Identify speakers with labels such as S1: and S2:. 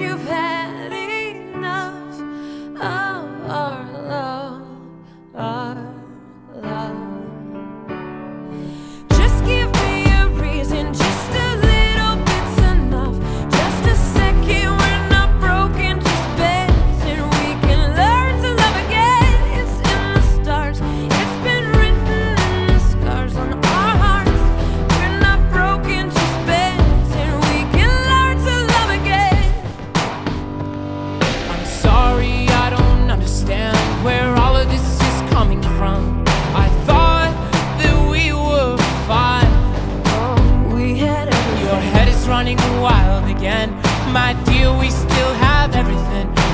S1: you've had
S2: running wild again. My dear, we still have everything.